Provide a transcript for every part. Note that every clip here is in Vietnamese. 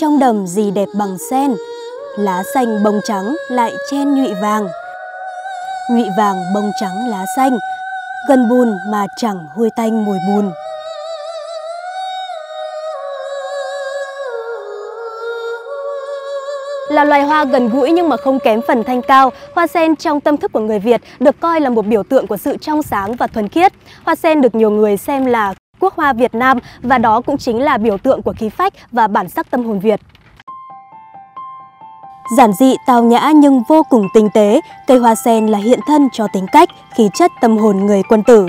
trong đầm gì đẹp bằng sen, lá xanh bông trắng lại chen nhụy vàng. Nhụy vàng bông trắng lá xanh, gần bùn mà chẳng hôi tanh mùi bùn. Là loài hoa gần gũi nhưng mà không kém phần thanh cao, hoa sen trong tâm thức của người Việt được coi là một biểu tượng của sự trong sáng và thuần khiết. Hoa sen được nhiều người xem là quốc hoa Việt Nam và đó cũng chính là biểu tượng của khí phách và bản sắc tâm hồn Việt. Giản dị, tao nhã nhưng vô cùng tinh tế, cây hoa sen là hiện thân cho tính cách, khí chất tâm hồn người quân tử.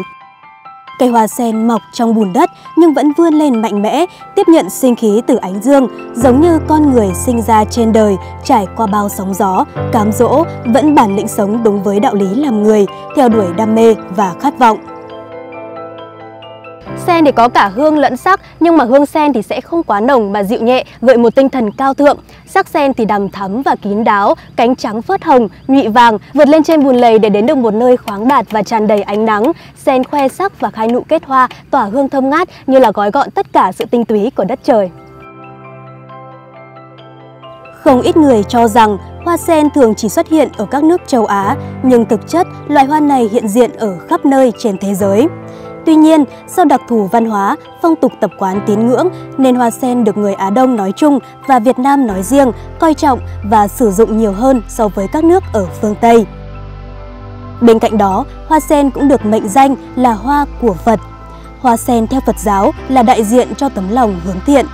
Cây hoa sen mọc trong bùn đất nhưng vẫn vươn lên mạnh mẽ, tiếp nhận sinh khí từ ánh dương, giống như con người sinh ra trên đời, trải qua bao sóng gió, cám dỗ, vẫn bản lĩnh sống đúng với đạo lý làm người, theo đuổi đam mê và khát vọng. Sen thì có cả hương lẫn sắc, nhưng mà hương sen thì sẽ không quá nồng mà dịu nhẹ, gợi một tinh thần cao thượng. Sắc sen thì đằm thắm và kín đáo, cánh trắng phớt hồng, nhụy vàng, vượt lên trên bùn lầy để đến được một nơi khoáng đạt và tràn đầy ánh nắng. Sen khoe sắc và khai nụ kết hoa, tỏa hương thơm ngát như là gói gọn tất cả sự tinh túy của đất trời. Không ít người cho rằng hoa sen thường chỉ xuất hiện ở các nước châu Á, nhưng thực chất loài hoa này hiện diện ở khắp nơi trên thế giới. Tuy nhiên, do đặc thù văn hóa, phong tục tập quán tín ngưỡng nên hoa sen được người Á Đông nói chung và Việt Nam nói riêng coi trọng và sử dụng nhiều hơn so với các nước ở phương Tây. Bên cạnh đó, hoa sen cũng được mệnh danh là hoa của Phật. Hoa sen theo Phật giáo là đại diện cho tấm lòng hướng thiện.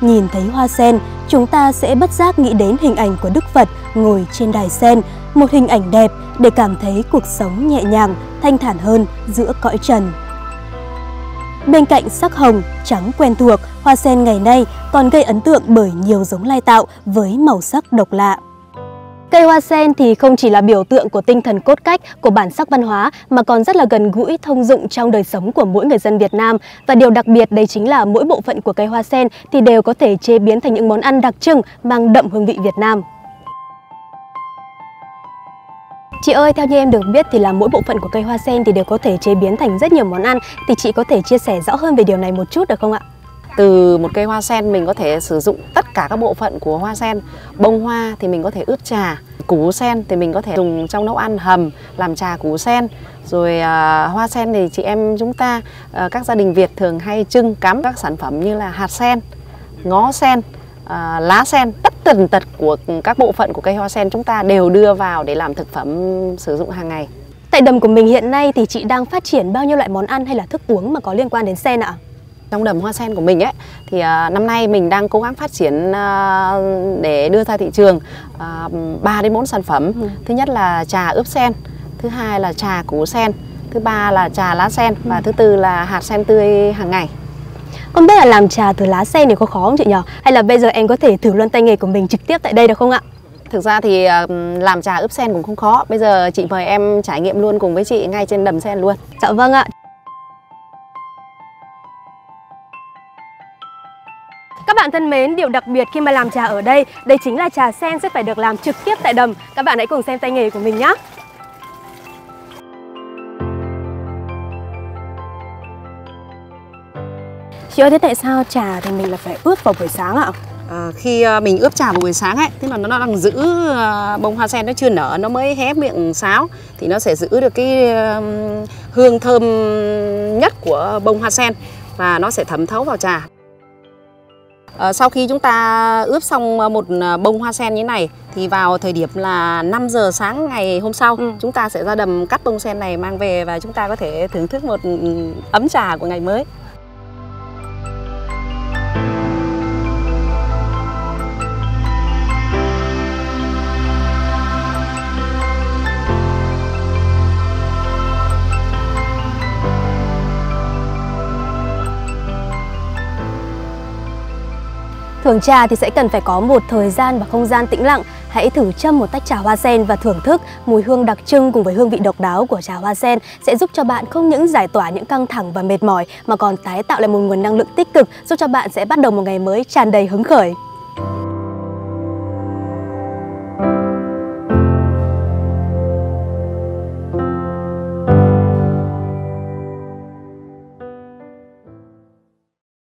Nhìn thấy hoa sen, chúng ta sẽ bất giác nghĩ đến hình ảnh của Đức Phật ngồi trên đài sen, một hình ảnh đẹp để cảm thấy cuộc sống nhẹ nhàng, thanh thản hơn giữa cõi trần. Bên cạnh sắc hồng, trắng quen thuộc, hoa sen ngày nay còn gây ấn tượng bởi nhiều giống lai tạo với màu sắc độc lạ. Cây hoa sen thì không chỉ là biểu tượng của tinh thần cốt cách, của bản sắc văn hóa mà còn rất là gần gũi thông dụng trong đời sống của mỗi người dân Việt Nam. Và điều đặc biệt đấy chính là mỗi bộ phận của cây hoa sen thì đều có thể chế biến thành những món ăn đặc trưng mang đậm hương vị Việt Nam. Chị ơi, theo như em được biết thì là mỗi bộ phận của cây hoa sen thì đều có thể chế biến thành rất nhiều món ăn thì chị có thể chia sẻ rõ hơn về điều này một chút được không ạ? Từ một cây hoa sen mình có thể sử dụng tất cả các bộ phận của hoa sen. Bông hoa thì mình có thể ướp trà, củ sen thì mình có thể dùng trong nấu ăn hầm làm trà củ sen. Rồi à, hoa sen thì chị em chúng ta à, các gia đình Việt thường hay trưng cắm các sản phẩm như là hạt sen, ngó sen, à, lá sen, tất tần tật của các bộ phận của cây hoa sen chúng ta đều đưa vào để làm thực phẩm sử dụng hàng ngày. Tại đầm của mình hiện nay thì chị đang phát triển bao nhiêu loại món ăn hay là thức uống mà có liên quan đến sen ạ? Trong đầm hoa sen của mình ấy thì uh, năm nay mình đang cố gắng phát triển uh, để đưa ra thị trường à, ba uh, đến bốn sản phẩm. Ừ. Thứ nhất là trà ướp sen, thứ hai là trà củ sen, thứ ba là trà lá sen ừ. và thứ tư là hạt sen tươi hàng ngày. Không biết là làm trà từ lá sen thì có khó không chị nhỉ? Hay là bây giờ em có thể thử luôn tay nghề của mình trực tiếp tại đây được không ạ? Thực ra thì làm trà ướp sen cũng không khó. Bây giờ chị mời em trải nghiệm luôn cùng với chị ngay trên đầm sen luôn. Dạ vâng ạ. Các bạn thân mến, điều đặc biệt khi mà làm trà ở đây Đây chính là trà sen sẽ phải được làm trực tiếp tại đầm. Các bạn hãy cùng xem tay nghề của mình nhé Chị ơi, thế tại sao trà thì mình là phải ướp vào buổi sáng ạ? À, khi à, mình ướp trà vào buổi sáng ấy, tức là nó đang giữ à, bông hoa sen nó chưa nở, nó mới hé miệng sáo thì nó sẽ giữ được cái hương thơm nhất của bông hoa sen và nó sẽ thấm thấu vào trà. À, sau khi chúng ta ướp xong một bông hoa sen như này thì vào thời điểm là 5 giờ sáng ngày hôm sau ừ. chúng ta sẽ ra đầm cắt bông sen này mang về và chúng ta có thể thưởng thức một ấm trà của ngày mới. Thưởng trà thì sẽ cần phải có một thời gian và không gian tĩnh lặng. Hãy thử châm một tách trà hoa sen và thưởng thức mùi hương đặc trưng cùng với hương vị độc đáo của trà hoa sen sẽ giúp cho bạn không những giải tỏa những căng thẳng và mệt mỏi, mà còn tái tạo lại một nguồn năng lượng tích cực, giúp cho bạn sẽ bắt đầu một ngày mới tràn đầy hứng khởi.